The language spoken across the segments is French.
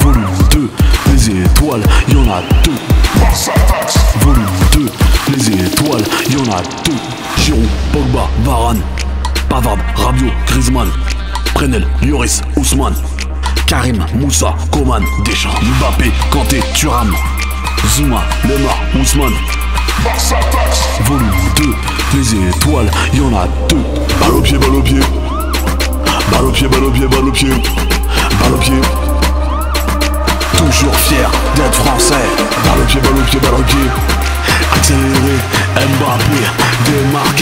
Volume 2, les étoiles, y en a deux. Volume 2, les étoiles, y en a deux. Giroud, Pogba, Varane, Pavard, Rabiot, Griezmann, Prenel, Lloris, Ousmane, Karim, Moussa, Coman, Deschamps, Mbappé, Kanté, Thuram, Zuma, Lemar, Ousmane. Volume 2, les étoiles, y en a deux. Balle au pied, balle au pied. Balle au pied, balle au pied, balle au pied. Balle au pied. Toujours fier d'être français. Balle au pied, balle au pied, balle au pied. Accéléré, Mbappé, démarqué,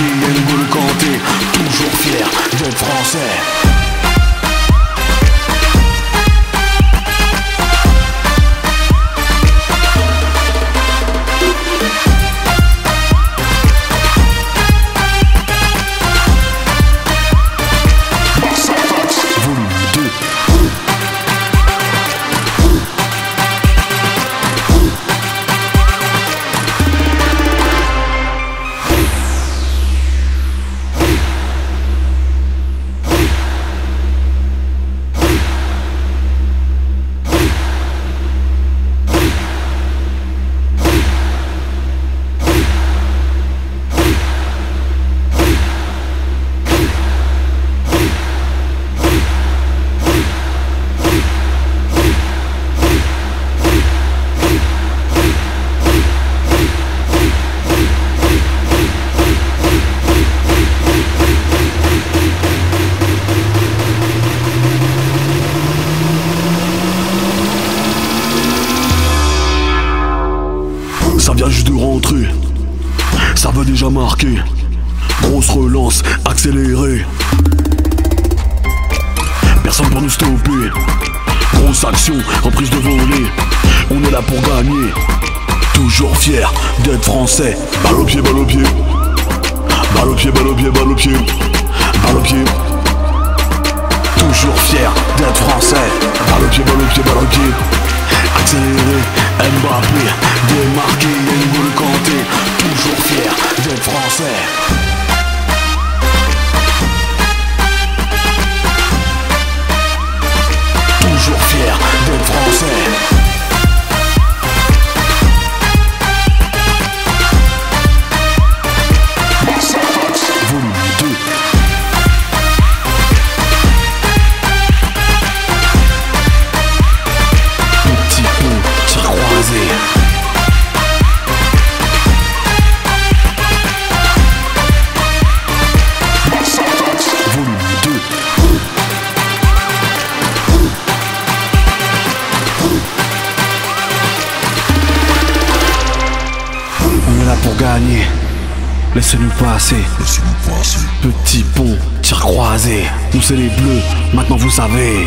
vient juste de rentrer. Ça veut déjà marquer. Grosse relance, accélérée. Personne pour nous stopper. Grosse action, reprise de volée. On est là pour gagner. Toujours fier d'être français. Balle au pied, balle au pied. Balle au pied, balle au pied, balle au pied. Balle au pied. Toujours fier d'être français. Balle au pied, balle au pied, balle au pied. Accéléré, là pour gagner. Laissez-nous passer. Petit pont, tir croisé. Nous c'est les bleus, maintenant vous savez.